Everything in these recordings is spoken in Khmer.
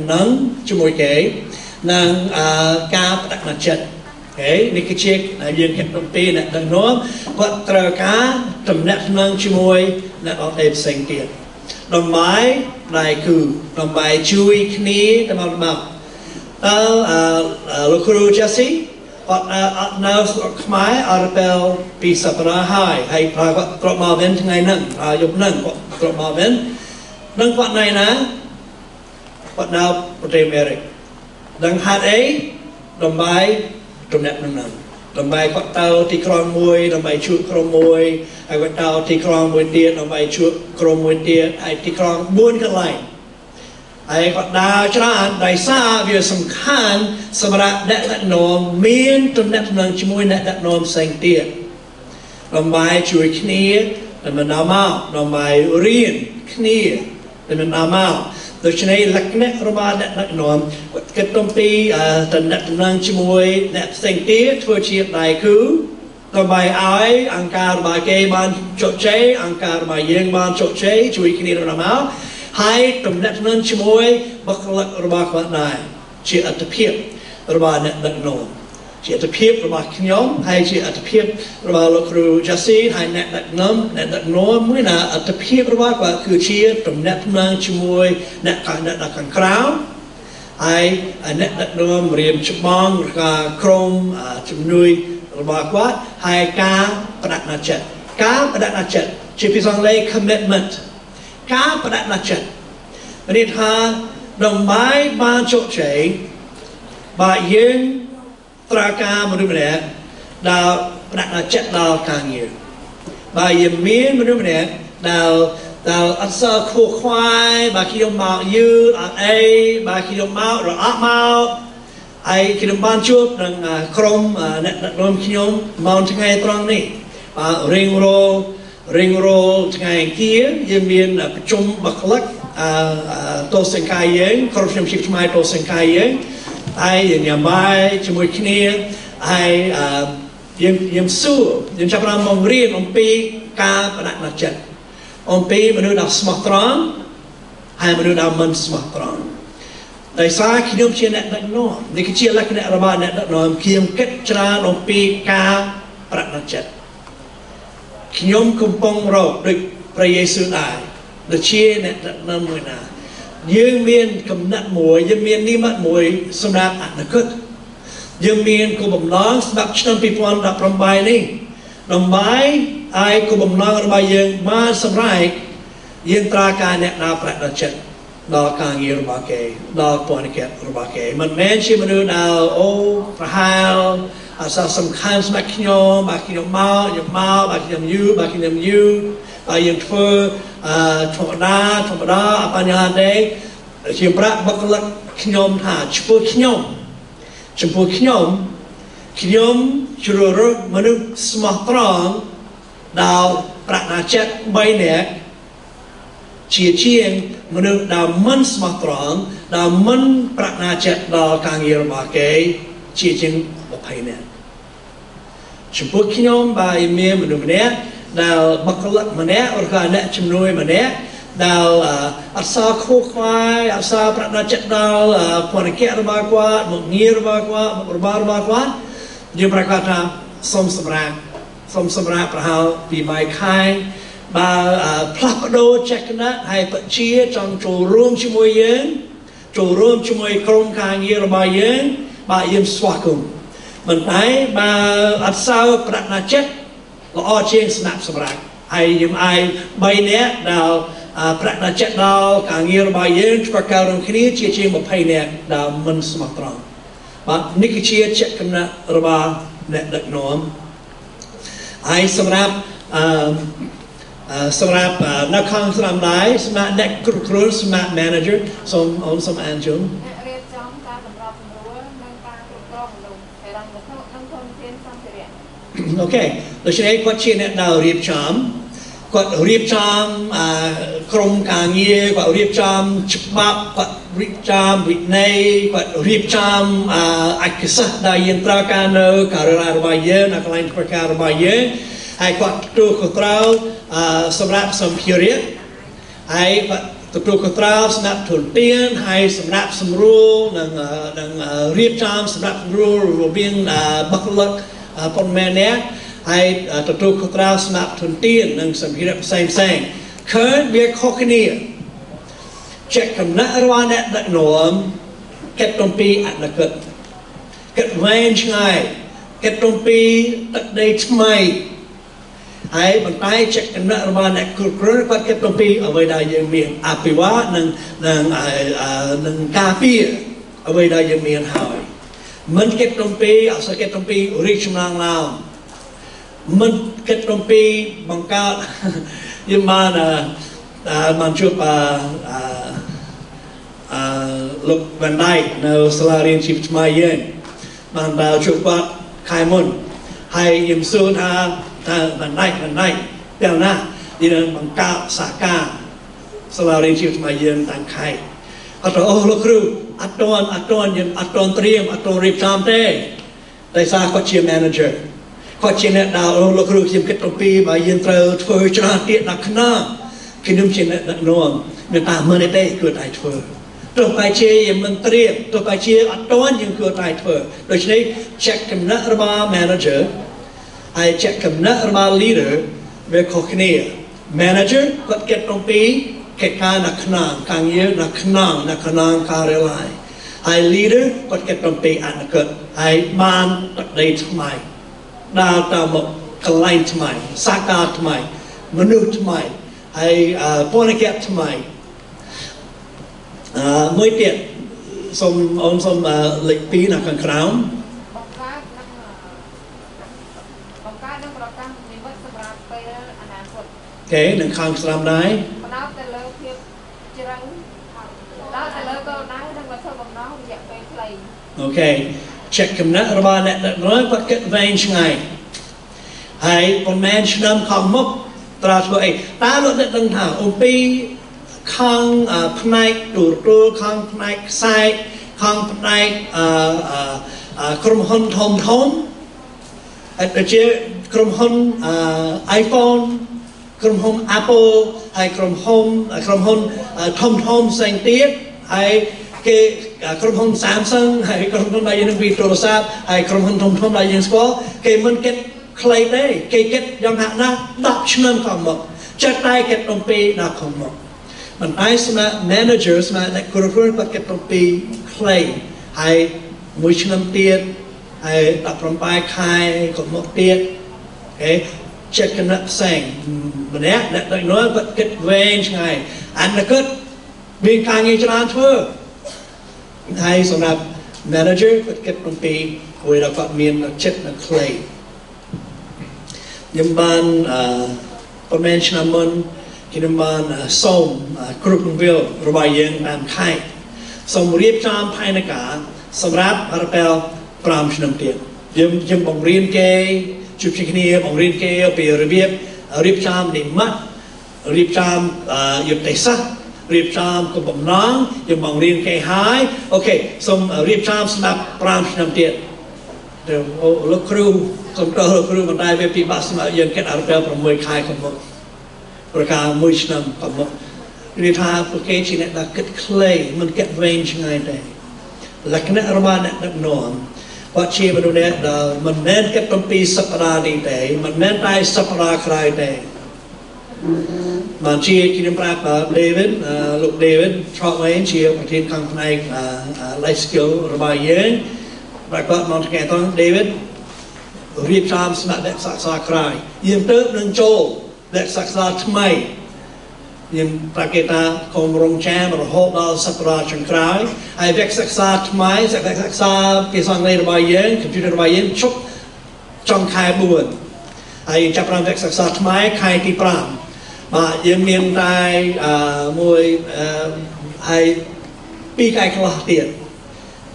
ដំណឹងជាមួយគេនិងការបដិបត្តិចិត្តអូខេនេះគឺជាយើងគិតអំពីអ្នកដឹកនាំគាត់ត្រូវការតំណាក់តំណងជាមួយអ្នកអត់ទេផ្សេងទៀតដើម្បីដៃគឺដើម្បីជួយគ្នាទៅមកមកតើលោកគ្រូ Jesse អត់អត់នៅស្រុកខ្មែរអត់ពេលពីសប្តាហ៍ហើយហើយប្រហែលគាត់ត្រប់មកវិញថ្ងៃហ្នឹងយប់ហ្នឹងគាត់ត្រប់មកវិញនឹងគាត់ណៃណា គាត់នៅប្រទេសអាមេរិកដឹងហេតុអីដើម្បីទំនាក់នឹងហ្នឹងដើម្បីគាត់ទៅទីក្រុងមួយដើម្បីជួបក្រុមមួយហើយគាត់ទៅទីក្រុងមួយទៀតដើម្បីជួបក្រុមមួយទៀតហើយទីក្រុង4កន្លែងហើយគាត់ដើរច្រើនដោយសារវាសំខាន់សម្រាប់អ្នកដឹកនាំមានទំនាក់ទំនងជាមួយអ្នកដឹកនាំផ្សេងទៀតដើម្បីជួយគ្នាដើម្បីនាំមកដើម្បីរៀនគ្នាដើម្បីនាំមក ដូច្នេះលក្ខណៈរបស់អ្នកដឹកនាំគាត់គិតអំពីតំណែងតំណែងជាមួយអ្នកផ្សេងទៀតធ្វើជាដៃគូដើម្បីឲ្យអង្គការរបស់គេបានជោគជ័យអង្គការរបស់យើងបានជោគជ័យជួយគ្នាទៅមកហើយតំណែងតំណែងជាមួយបុគ្គលិករបស់គាត់ដែរជាអត្តភាពរបស់អ្នកដឹកនាំ ជាអត្ថភាពរបស់ខ្ញុំហើយជាអត្ថភាពរបស់លោកគ្រូ Jesse ហើយអ្នកដឹកនាំអ្នកដឹកនាំមួយណាអត្ថភាពរបស់គាត់គឺជាតំណែងតំណងជាមួយអ្នកកាអ្នកដឹកខាងក្រៅហើយអ្នកដឹកនាំរៀបច្បងការក្រុមជំនួយរបស់គាត់ហើយការបដិបត្តិចិត្តការបដិបត្តិចិត្តជាភាសាអង់គ្លេស commitment ការបដិបត្តិចិត្តនេះថាដើម្បីបានជោគជ័យបើយើង ត្រូវការមនុស្សម្នាក់ដែលបដិចិត្តដល់ការងារបើយើងមានមនុស្សម្នាក់ដែលដែលអត់សើខួខ្វាយបើខ្ញុំមកយឺតអត់អីបើខ្ញុំមករអាក់មកហើយខ្ញុំបានជួបនឹងក្រុមអ្នកដឹកនាំខ្ញុំម៉ោងថ្ងៃត្រង់នេះបាទរៀងរលរៀងរលថ្ងៃអង្គារយើងមានប្រជុំបកលឹកអឺតោសង្កាយយើងក្រុមខ្ញុំជាឆ្មាយតោសង្កាយយើង ហើយញ៉ាំបាយជាមួយគ្នាហើយយើងយើងសួរយើងចាប់ផ្ដើមមករៀនអំពីការបដិបត្តិចិត្តអំពីមនុស្សដែលស្មោះត្រង់ហើយមនុស្សដែលមិនស្មោះត្រង់ដោយសារខ្ញុំជាអ្នកដឹកនាំនេះគឺជាលក្ខណៈរបស់អ្នកដឹកនាំខ្ញុំគិតច្រើនអំពីការបដិបត្តិចិត្តខ្ញុំកំពុងរកដូចព្រះយេស៊ូវដែរដូចជាអ្នកដឹកនាំមួយណា យើងមានកំណត់មួយយើងមាននិមិត្តមួយសម្រាប់អនាគតយើងមានគោលបំណងសម្រាប់ឆ្នាំ2018នេះដើម្បីឲ្យគោលបំណងរបស់យើងបានសម្រេចយើងត្រូវការអ្នកណាប្រាក់ដល់ចិត្តដល់ការងាររបស់គេដល់ពន្ធកិច្ចរបស់គេមិនមែនជាមនុស្សដែលអូប្រហែលអសសំខាន់សម្រាប់ខ្ញុំបើខ្ញុំមកខ្ញុំមកបើខ្ញុំយូរបើខ្ញុំយូរ ហើយយើងធ្វើអឺធម្មតាធម្មតាអបញ្ហាទេជាប្រាក់បុគ្គលិកខ្ញុំថាឈ្មោះខ្ញុំចំពោះខ្ញុំខ្ញុំជ្រើសរើសមនុស្សស្មោះត្រង់ដែលប្រាក់ណាចិត្ត3នាក់ជាជាងមនុស្សដែលមិនស្មោះត្រង់ដែលមិនប្រាក់ណាចិត្តដល់ការងាររបស់គេជាជាង20នាក់ចំពោះខ្ញុំបើមានមនុស្សម្នាក់ ដែលបុគ្គលិកម្នាក់ឬក៏អ្នកជំនួយម្នាក់ដែលអសរខួខ្វាយអសរប្រដចិត្តដល់ពន្ធកិច្ចរបស់គាត់មុខងាររបស់គាត់មុខរបររបស់គាត់យើងប្រកាសថាសូមសម្រាប់សូមសម្រាប់ប្រហែលពីបាយខែបើផ្លាស់ប្ដូរចេះគណៈហើយបជាចង់ចូលរួមជាមួយយើងចូលរួមជាមួយក្រុមការងាររបស់យើងបាទយើងស្វាគមន៍មិនតែបើអត់សើប្រដចិត្ត ល្អជាងស្នាក់សម្រាប់ហើយយើងអាច3នាក់ដែលប្រាក់ដល់ចិត្តដល់ការងាររបស់យើងធ្វើការរួមគ្នាជាជាង20នាក់ដែលមិនស្មោះត្រង់បាទនេះគឺជាចក្ខណៈរបស់អ្នកដឹកនាំហើយសម្រាប់អឺសម្រាប់នៅខាងស្រាំដែរសម្រាប់អ្នកគ្រប់គ្រងសម្រាប់ manager សូមអូនសូមអានជូនរៀបចំការសម្របសម្រួលនិងការគ្រប់គ្រងមនុស្សហិរញ្ញវត្ថុនិងធនធានសម្ភារៈ អូខេដូច្នេះគាត់ជាអ្នកដែលរៀបចំគាត់រៀបចំក្រុមការងារគាត់រៀបចំច្បាប់គាត់រៀបចំវិន័យគាត់រៀបចំឯកសារដែលយើងត្រូវការនៅការិយាល័យរបស់យើងនៅកន្លែងធ្វើការរបស់យើងហើយគាត់ទទួលខុសត្រូវសម្រាប់សម្ភារៈហើយគាត់ទទួលខុសត្រូវស្ដាប់ធនធានហើយសម្រាប់សម្រួលនិងអឺនិងអឺរៀបចំសម្រាប់សម្រួលរវាងអឺបុគ្គលិកអឺ ប៉ុន្មានអ្នកហើយអឺទទួលខុសត្រូវស្ដាប់ធនធាននិងសម្ភារៈផ្សេងផ្សេងឃើញវាខុសគ្នាចេះកំណត់របស់អ្នកដឹកនាំគិតអំពីអនាគតគិតវែងឆ្ងាយគិតអំពីទឹកដីថ្មីហើយបន្តែចិត្តគណៈរបស់អ្នកគ្រប់គ្រងគាត់គិតអំពីអ្វីដែលយើងមានអភិវឌ្ឍនិងនិងអឺអឺនឹងការពារអ្វីដែលយើងមានហើយ មិនគិតអំពីអសគិតអំពីរីកចម្រើនឡើងមិនគិតអំពីបង្កើតយើងបានអឺអឺបានជួបអឺអឺអឺលោកវ៉ាន់ដៃនៅសាលារៀនជីវថ្មីយើងបានដើរជួបគាត់ខែមុនហើយខ្ញុំសួរថាថាបណ្ដៃបណ្ដៃពេលណាយើងបង្កើតសាការសាលារៀនជីវថ្មីយើងតាមខេត្តគាត់ថាអូលោកគ្រូ អត់ទាន់អត់ទាន់យើងអត់ទាន់ត្រៀមអត់ទាន់រៀបចំទេតែសារគាត់ជា manager គាត់ជាអ្នកដើរអូលោកគ្រូខ្ញុំគិតអំពីបើយើងត្រូវធ្វើច្រើនទៀតដល់ខ្នងខ្ញុំជាអ្នកដឹកនាំមានតាមមើលទេគឺតែធ្វើទោះបីជាយើងមិនត្រៀមទោះបីជាអត់ទាន់យើងគួរតែធ្វើដូច្នេះ check កំណត់របស់ manager ហើយចាក់កំណត់របស់ leader វាខុសគ្នា manager គាត់គិតអំពី កិច្ចការនៅក្នុងការងារនៅក្នុងនៅក្នុងការិយាល័យហើយ leader គាត់គិតអំពីអនាគតហើយបានទឹកដីថ្មីដើរទៅមុខកន្លែងថ្មីសាខាថ្មីមនុស្សថ្មីហើយពន្ធកិច្ចថ្មីអឺមួយទៀតសូមអូនសូមលេខ2នៅខាងក្រោមបង្កើតនិងបង្កើតនិងប្រកាសនិមិត្តសម្រាប់ពេលអនាគតគេនឹងខាងស្ដាំដែរ ផ្ដោតទៅលើភាពជ្រៅផ្ដោតទៅលើគោលដៅនិងវត្ថុបំណងរយៈពេលខ្លីអូខេ check កំណត់របស់អ្នកដឹកនាំគាត់គិតវែងឆ្ងាយហើយប៉ុន្មានឆ្នាំខំមុខត្រូវធ្វើអីតើលោកអ្នកដឹងថាអំពីខាងអឺផ្នែកទូរទស្សន៍ខាងផ្នែកខ្សែខាងផ្នែកអឺអឺអឺក្រុមហ៊ុនធំធំហើយដូចជាក្រុមហ៊ុនអឺ iPhone ក្រុមហ៊ុន Apple ហើយក្រុមហ៊ុនក្រុមហ៊ុនធំធំផ្សេងទៀតហើយគេក្រុមហ៊ុន Samsung ហើយក្រុមហ៊ុនដែលយើងនឹងពីទូរស័ព្ទហើយក្រុមហ៊ុនធំធំដែលយើងស្គាល់គេមិនគិតខ្លីទេគេគិតយ៉ាងណាស់ណាស់10ឆ្នាំខាងមុខចិត្តតែគិតអំពីដល់ខាងមុខមិនតែស្មា manager ស្មាអ្នកគ្រប់គ្រងគាត់គិតអំពីខ្លីហើយមួយឆ្នាំទៀតហើយ17ខែខាងមុខទៀតអូខេចិត្តគណៈផ្សេង ម្នាក់អ្នកដឹកនាំគាត់គិតវែងឆ្ងាយអនាគតមានការងារច្រើនធ្វើហើយសម្រាប់ manager គាត់គិតអំពីអ្វីដែលគាត់មានចិត្តនៅខ្លីខ្ញុំបានអឺប្រហែលឆ្នាំមុនខ្ញុំបានសូមគ្រប់គ្រងវារបស់យើងតាមខេត្តសូមរៀបចំផែនការសម្រាប់របែល5ឆ្នាំទៀតយើងខ្ញុំបង្រៀនគេជួបគ្នាបង្រៀនគេពីរបៀប រៀបចំនិមិត្តរៀបចំយុទ្ធសាស្ត្ររៀបចំគោលបំណងយើងបង្រៀនគេហើយអូខេសូមរៀបចំស្ដាប់5ឆ្នាំទៀតទៅអូលោកគ្រូសូមតោះលោកគ្រូមិនដែរវាពិបាកសម្រាប់យើងគិតអរបែល6ខែកំមុខប្រការមួយឆ្នាំកំមុខនិយាយថាពួកគេជាអ្នកដែលគិតខ្លីមិនគិតវែងឆ្ងាយទេលក្ខណៈរបស់អ្នកដឹកនាំ គាត់ជាមនុស្សដែលមិនមែនគិតអំពីសប្តាហ៍នេះទេមិនមែនតែសប្តាហ៍ក្រោយទេបានជាខ្ញុំប្រាប់ David លោក David Trotwain ជាប្រធានខាងផ្នែក life skill របស់យើងបាទគាត់មកថ្ងៃតោះ David រៀបចំស្នាក់អ្នកសិក្សាក្រោយយើងទៅនឹងចូលអ្នកសិក្សាថ្មី យើងប្រកាសថាកុំរងចាំរហូតដល់សប្តាហ៍ចុងក្រោយហើយវគ្គសិក្សាថ្មីវគ្គសិក្សាភាសាអង់គ្លេសរបស់យើង computer របស់យើងជប់ចុងខែ4ហើយចាប់ផ្ដើមវគ្គសិក្សាថ្មីខែទី5បាទយើងមានតែអឺមួយអឺហើយពីរខែខ្លះទៀត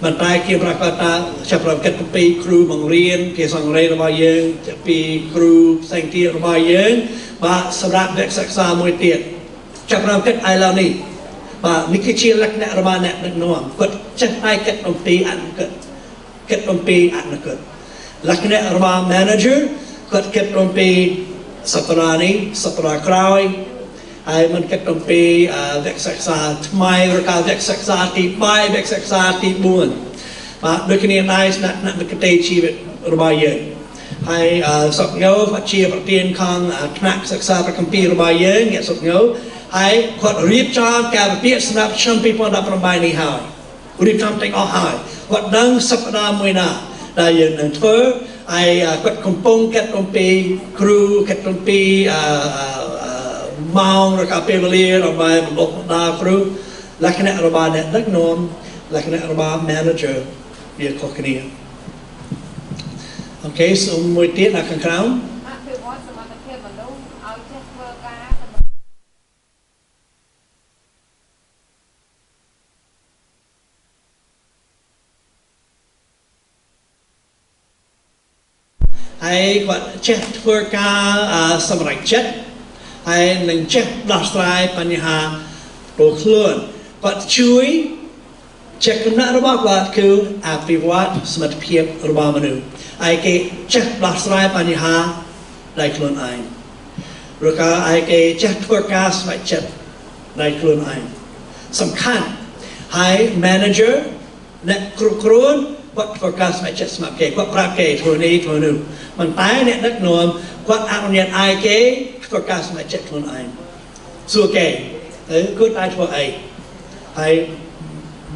ប៉ុន្តែគេប្រកាសថាចាប់ផ្ដើមគិតពីគ្រូបង្រៀនភាសាអង់គ្លេសរបស់យើងពីគ្រូផ្សេងទៀតរបស់យើងបាទសម្រាប់វគ្គសិក្សាមួយទៀត ចាប់ផ្ដើមគិតឥឡូវនេះបាទនេះគឺជាលក្ខណៈរបស់អ្នកដឹកនាំគាត់ចេះតែគិតអំពីអនាគតគិតអំពីអនាគតលក្ខណៈរបស់ manager គាត់គិតអំពីសប្តាហ៍នេះសប្តាហ៍ក្រោយហើយមិនគិតអំពីអឺវគ្គសិក្សាថ្មីឬក៏វគ្គសិក្សាទី3វគ្គសិក្សាទី4បាទដូចគ្នាដែរស្នាក់អ្នកមគ្គជីវិតរបស់យើងហើយអឺសុកញោគាត់ជាប្រធានខាងថ្នាក់សិក្សាប្រកម្ពីរបស់យើងអ្នកសុកញោ ហើយគាត់រៀបចំការវិភាគសម្រាប់ឆ្នាំ2018នេះហើយរៀបចំទាំងអស់ហើយគាត់ដឹងសប្តាហ៍មួយណាដែលយើងនឹងធ្វើហើយគាត់កំពុងកាត់អំពីគ្រូកាត់អំពីអឺម៉ោងឬក៏ពេលវេលារបស់បណ្ដុះបណ្ដាលគ្រូលក្ខណៈរបស់អ្នកដឹកនាំលក្ខណៈរបស់ manager វាខុសគ្នាអូខេសូមមួយទៀតនៅខាងក្រោមអភិវឌ្ឍសមត្ថភាពមនុស្សឲ្យចេះធ្វើការសម្រាប់ ហើយគាត់ចេះធ្វើការអឺសម្រេចចិត្តហើយនឹងចេះដោះស្រាយបញ្ហាព្រោះខ្លួនគាត់ជួយចិត្តកំណត់របស់គាត់គឺអភិវឌ្ឍសមត្ថភាពរបស់មនុស្សហើយគេចេះដោះស្រាយបញ្ហាដោយខ្លួនឯងឬក៏ហើយគេចេះធ្វើការស្វែងចិត្តដោយខ្លួនឯងសំខាន់ហើយ manager អ្នកគ្រប់គ្រងគាត់ធ្វើការស្វែងចិត្តស្មាប់គេគាត់ប្រាប់គេធ្វើនេះធ្វើនោះប៉ុន្តែអ្នកដឹកនាំគាត់អនុញ្ញាតឲ្យគេធ្វើការស្វែងចិត្តខ្លួនឯងសួរគេទៅគាត់អាចធ្វើអីហើយ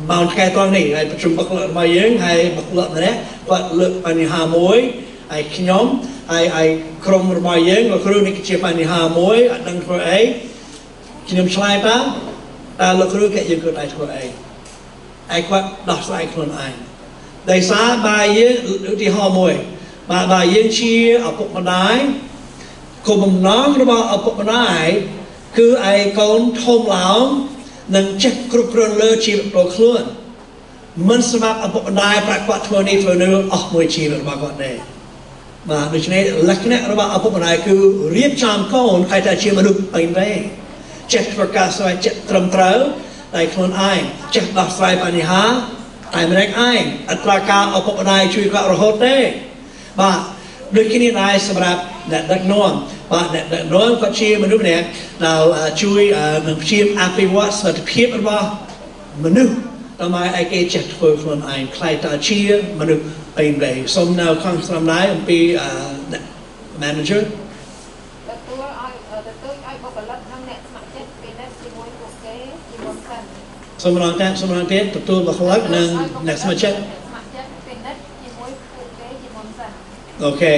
ម៉ោងថ្ងៃត្រង់នេះហើយប្រជុំបុគ្គលិករបស់យើងហើយបុគ្គលិកម្នាក់គាត់លើកបញ្ហាមួយហើយខ្ញុំហើយហើយក្រុមរបស់យើងលោកគ្រូនេះជាបញ្ហាមួយអត់ដឹងធ្វើអីខ្ញុំឆ្លើយតើតើលោកគ្រូគេយើងគាត់អាចធ្វើអី ហើយគាត់ដោះស្រាយខ្លួនឯងដោយសារបើយើងឧទាហរណ៍មួយបើបើយើងជាឪពុកម្ដាយគោលបំណងរបស់ឪពុកម្ដាយគឺឲ្យកូនធំឡើងនឹងចេះគ្រប់គ្រងលើជីវិតរបស់ខ្លួនមិនសម្រាប់ឪពុកម្ដាយប្រាក់គាត់ធ្វើនេះធ្វើនោះអស់មួយជីវិតរបស់គាត់ទេបាទដូច្នេះលក្ខណៈរបស់ឪពុកម្ដាយគឺរៀបចំកូនឲ្យតែជាមនុស្សពេញវ័យចេះធ្វើការស្វែងចិត្តត្រឹមត្រូវ ដោយខ្លួនឯងចេះដោះស្រាយបញ្ហាតែម្នាក់ឯងអត្រាការឪពុកម្ដាយជួយគាត់រហូតទេបាទដូចគ្នាដែរសម្រាប់អ្នកដឹកនាំបាទអ្នកដឹកនាំគាត់ជាមនុស្សម្នាក់ដែលជួយនឹងព្យាយាមអភិវឌ្ឍសមត្ថភាពរបស់មនុស្សដើម្បីឲ្យគេចេះធ្វើខ្លួនឯងខ្លាយទៅជាមនុស្សពេញវ័យសូមនៅខាងស្រុំដែរអំពីអឺ manager ទទួលឲ្យទទួលឲ្យបុគ្គលិកនិងអ្នកស្ម័គ្រចិត្តពិនិត្យជាមួយពួកគេជាមុនសិន សូមរងតាមសូមរងទៀតទទួលបុគ្គលិកនិងអ្នកស្ម័គ្រចិត្តស្ម័គ្រចិត្តពិនិត្យជាមួយពួកគេជាមុនសិនអូខេ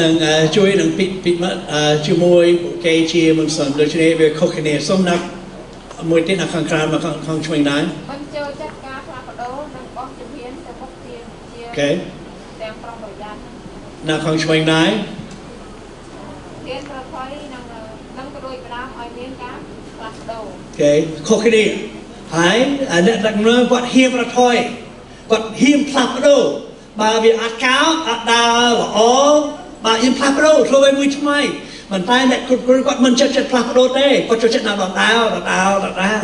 នឹងអឺជួយនឹងពីពីមកអឺជាមួយពួកគេជាមុនសិនដូច្នេះវាខុសគ្នាសូមណាក់មួយទៀតនៅខាងក្រៅមកខាងខាងឆ្វេងដែរបញ្ចូលចាត់ការផ្លាស់ប្ដូរនិងបោះជំហានទៅមុខជាជាអូខេទាំងប្រុងប្រយ័ត្ននៅខាងឆ្វេងដែររៀនប្រថុយនិងនិងក៏ដូចផ្ដាំឲ្យមានការផ្លាស់ប្ដូរអូខេខុសគ្នា ហើយអាអ្នកដឹកនាំគាត់ហ៊ានប្រថុយគាត់ហ៊ានផ្លាស់ប្ដូរបើវាអាចកោអត់ដើរល្អបើហ៊ានផ្លាស់ប្ដូរធ្វើឲ្យមួយថ្មីមិនតែអ្នកគ្រប់គ្រងគាត់មិនចិត្តចិត្តផ្លាស់ប្ដូរទេគាត់ចូលចិត្តដល់ដដែលដដែលដដែល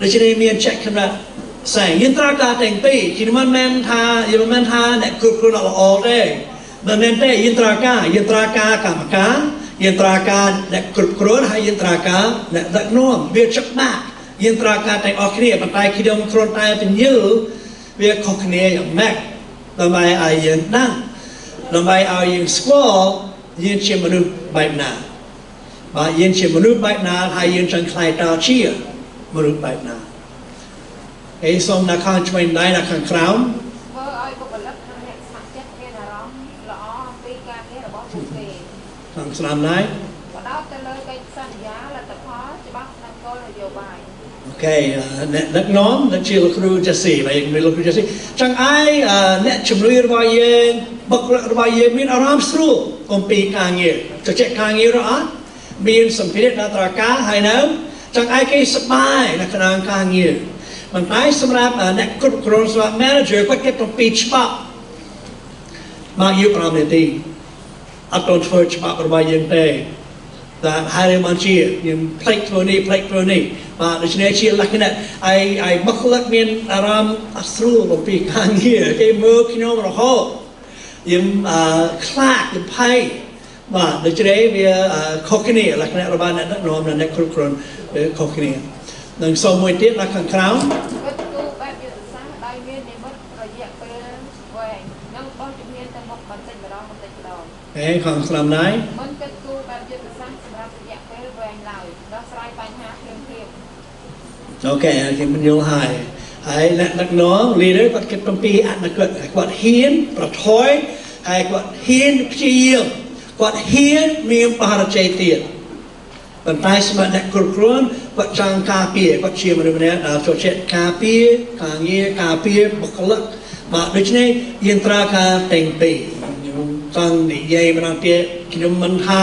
ដូច្នេះមានចិត្តគំនិតផ្សេងយន្តរការទាំងពីរគឺមិនមែនថាយើងមិនមែនថាអ្នកគ្រប់គ្រងអត់ល្អទេមិនមែនទេយន្តរការយន្តរការកម្មការយន្តរការអ្នកគ្រប់គ្រងហើយយន្តរការអ្នកដឹកនាំវាច្បាស់ យន្តរការទាំងអស់គ្នាប៉ុន្តែខ្ញុំគ្រាន់តែពន្យល់វាខុសគ្នាយ៉ាងម៉េចដើម្បីឲ្យយើងដឹងដើម្បីឲ្យយើងស្គាល់យើងជាមនុស្សបែបណាបាទយើងជាមនុស្សបែបណាហើយយើងចង់ខ្លាយតជាមនុស្សបែបណាអេសូមនៅខាងឆ្វេងដៃនៅខាងក្រោមធ្វើឲ្យបុគ្គលិកនិងអ្នកស្ម័គ្រចិត្តមានអារម្មណ៍ល្អអំពីការងាររបស់ពួកគេខាងស្ដាំដៃ បដោតទៅលើកិច្ចសន្យាលទ្ធផលច្បាប់និងគោលនយោបាយ អូខេអ្នកដឹកនាំអ្នកជាលោកគ្រូជេស៊ីបាទមានលោកគ្រូជេស៊ីចង់ឲ្យអ្នកជំនួយរបស់យើងបុគ្គលិករបស់យើងមានអារម្មណ៍ស្រួលអំពីការងារជជែកការងាររអត់មានសម្ភារៈដល់ត្រការហើយនៅចង់ឲ្យគេសប្បាយនៅក្នុងការងារមិនតែសម្រាប់អ្នកគ្រប់គ្រងសម្រាប់ manager គាត់គេ7ច្បាប់មកយូរ5នាទីអត់ទាន់ធ្វើច្បាប់របស់យើងទេ តែហើយមកជាយើងផ្លេចធ្វើនេះផ្លេចធ្វើនេះបាទដូច្នេះជាលក្ខណៈឯឯបុគ្គលិកមានអារម្មណ៍អស្រួលអំពីការងារគេមើលខ្ញុំរហូតយើងអឺខ្លាចយើងភ័យបាទដូច្នេះវាខុសគ្នាលក្ខណៈរបស់អ្នកដឹកនាំនិងអ្នកគ្រប់គ្រងវាខុសគ្នានិងសូមមួយទៀតនៅខាងក្រោមគិតគូរបែបយុទ្ធសាស្ត្រដោយមាននិមិត្តរយៈពេលវែងនិងបោះជំហានទៅមុខបន្តិចម្ដងបន្តិចម្ដងហេខាងស្លាមណៃមិនគិតគូរបែបយុទ្ធសាស្ត្រសម្រាប់រយៈពេលវែងឡើយដោះស្រាយបញ្ហាភ្លាមភ្លាម អូខេគេមិនយល់ហើយហើយអ្នកដឹកនាំ leader គាត់គិតអំពីអនាគតហើយគាត់ហ៊ានប្រថុយហើយគាត់ហ៊ានព្យាយាមគាត់ហ៊ានមានបរិជ័យទៀតប៉ុន្តែសម្រាប់អ្នកគ្រប់គ្រងគាត់ចង់ការពារគាត់ជាមនុស្សម្នាក់ដែលចូលចិត្តការពារការងារការពារបុគ្គលិកបាទដូច្នេះយើងត្រូវការតែងពីរខ្ញុំចង់និយាយម្ដងទៀតខ្ញុំមិនថា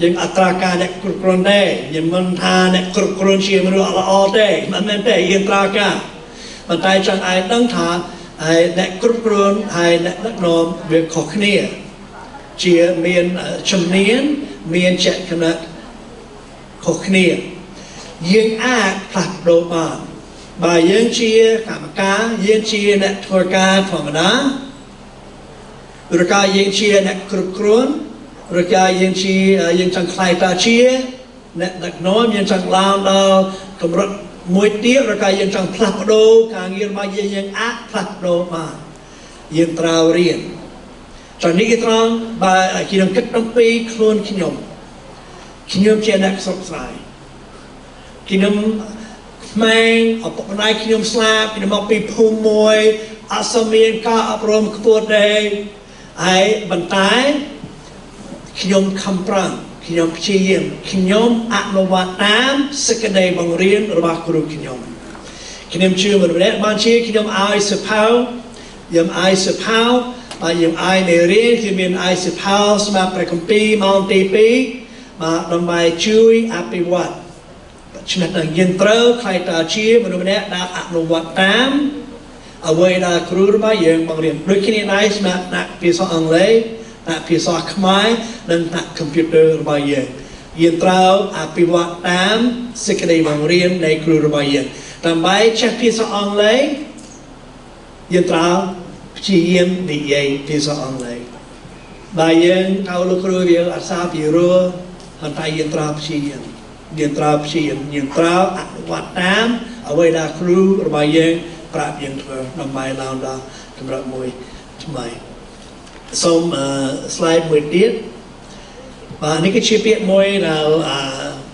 យើងអត្រាការអ្នកគ្រប់គ្រងទេខ្ញុំមិនថាអ្នកគ្រប់គ្រងជាមនុស្សអត់ល្អទេមិនមែនទេយើងត្រូវការប៉ុន្តែចង់ឲ្យដឹងថាហើយអ្នកគ្រប់គ្រងហើយអ្នកដឹកនាំវាខុសគ្នា ជាមានជំនាញមានចក្ខណៈខុសគ្នាយើងអាចផ្លាស់ប្ដូរបានបើយើងជាកម្មការយើងជាអ្នកធ្វើការធម្មតាឬក៏យើងជាអ្នកគ្រប់គ្រង ឬក៏យើងជាយើងចង់ខ្លាយតាជាអ្នកដឹកនាំយើងចង់ឡើងដល់កម្រិតមួយទៀតឬក៏យើងចង់ផ្លាស់ប្ដូរការងាររបស់យើងយើងអាចផ្លាស់ប្ដូរបានយើងត្រូវរៀនចុះនេះគឺត្រង់បើខ្ញុំគិតអំពីខ្លួនខ្ញុំខ្ញុំជាអ្នកសុខស្រាយខ្ញុំក្មេងឪពុកម្ដាយខ្ញុំស្លាប់ខ្ញុំមកពីភូមិមួយអត់សមមានការអប់រំខ្ពស់ទេហើយបន្តែ ខ្ញុំខំប្រឹងខ្ញុំព្យាយាមខ្ញុំអនុវត្តតាមសេចក្តីបង្រៀនរបស់គ្រូខ្ញុំខ្ញុំជឿមនុស្សម្នាក់បានជាខ្ញុំឲ្យសភៅខ្ញុំឲ្យសភៅហើយខ្ញុំឲ្យមេរៀនគឺមានឲ្យសភៅសម្រាប់ព្រះគម្ពីរម៉ោងទី2បាទដើម្បីជួយអភិវឌ្ឍឆ្នេះដល់យើងត្រូវខ្លាយតាជាមនុស្សម្នាក់ដែលអនុវត្តតាមអ្វីដែលគ្រូរបស់យើងបង្រៀនដូចគ្នាដែរសម្រាប់អ្នកភាសាអង់គ្លេស អ្នកភាសាខ្មែរនិងអ្នកកុំព្យូទ័ររបស់យើងយើងត្រូវអភិវឌ្ឍតាមសេចក្តីបង្រៀននៃគ្រូរបស់យើងដើម្បីចេះភាសាអង់គ្លេសយើងត្រូវព្យាយាមនិយាយភាសាអង់គ្លេសបើយើងទៅលោកគ្រូវាអសាពីរោះហើយតែយើងត្រូវព្យាយាមយើងត្រូវព្យាយាមយើងត្រូវអនុវត្តតាមអ្វីដែលគ្រូរបស់យើងប្រាប់យើងធ្វើដើម្បីឡើងដល់កម្រិតមួយថ្មី សូម slide មួយទៀតបាទនេះគឺជាពាក្យមួយដែល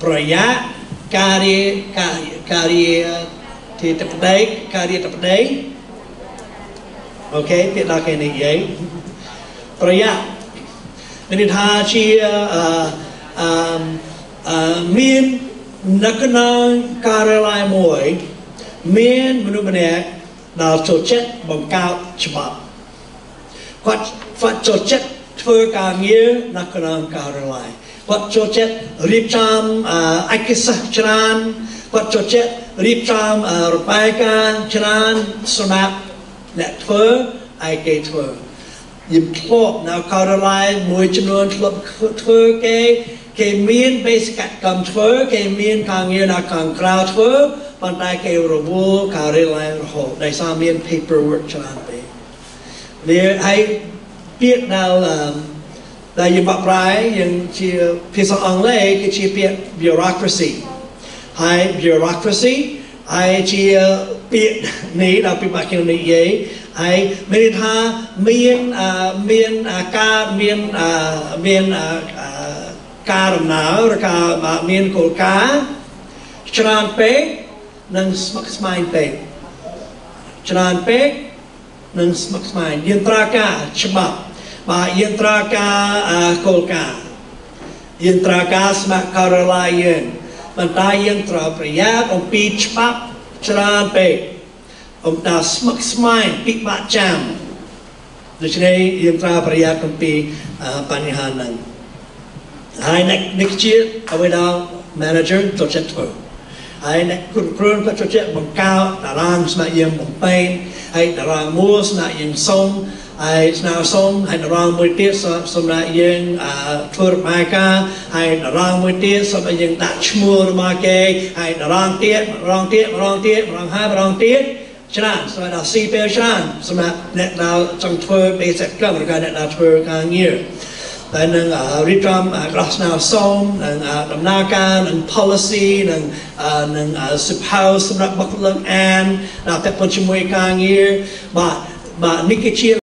ប្រយ៉ាការីការីទីតប្តីការីតប្តីអូខេពាក្យដល់គេនិយាយប្រយ៉ាមានន័យថាជាអឺអឺអឺមាននៅក្នុងការិយាល័យមួយមានមនុស្សម្នាក់ដែលចូលចិត្តបង្កើតច្បាប់គាត់ គាត់ចូលចិត្តធ្វើការងារនៅក្នុងការិយាល័យគាត់ចូលចិត្តរៀបចំឯកសារច្រើនគាត់ចូលចិត្តរៀបចំរបាយការណ៍ច្រើនសម្រាប់អ្នកធ្វើឯគេធ្វើយើងធ្លាប់នៅការិយាល័យមួយចំនួនធ្លាប់ធ្វើគេគេមានបេសកកម្មធ្វើគេមានការងារនៅខាងក្រៅធ្វើប៉ុន្តែគេរវល់ការិយាល័យរហូតដោយសារមាន paperwork ច្រើនពេកវាហើយ ពាក្យដែលដែលយើងបាក់ប្រាយយើងជាភាសាអង់គ្លេសគឺជាពាក្យ bureaucracy ហើយ bureaucracy ហើយជាពាក្យនេះដល់ពីបាក់ខ្ញុំនិយាយហើយមានថាមានមានការមានមានការដំណើរឬក៏មានគោលការណ៍ច្រើនពេកនិងស្មុគស្មាញពេកច្រើនពេកនិងស្មុគស្មាញយន្តរាការច្បាប់ បាទយន្តរាការគោលការណ៍យន្តរាការស្ម័គ្រការិយាល័យយើងប៉ុន្តែយើងត្រូវប្រយ័ត្នអំពីច្បាប់ច្រើនពេកអំតាស្មុគស្មាញពិបាកចាំដូច្នេះយើងត្រូវប្រយ័ត្នអំពីបញ្ហាហ្នឹងហើយអ្នកនេះជាអ្វីដែល manager ចូលចិត្តធ្វើហើយអ្នកគ្រប់គ្រងក៏ចូលចិត្តបង្កើតតារាងស្នាក់យើងបំពេញហើយតារាងមួយស្នាក់យើងសុំ ហើយស្នើសុំហើយតារាងមួយទៀតសម្រាប់យើងធ្វើរបាយការណ៍ហើយតារាងមួយទៀតសម្រាប់យើងដាក់ឈ្មោះរបស់គេហើយតារាងទៀតម្ដងទៀតម្ដងទៀតម្ដងហើយម្ដងទៀតច្រើនសម្រាប់ដល់ស៊ីពេលច្រើនសម្រាប់អ្នកដែលចង់ធ្វើ basic កម្មឬក៏អ្នកដែលធ្វើការងារតែនឹងរៀបចំក្រោះស្នើសុំនឹងដំណើរការនឹង policy នឹងនឹងសិភៅសម្រាប់បុគ្គលិកអានដល់តែប៉ុនជាមួយការងារបាទបាទនេះគឺជា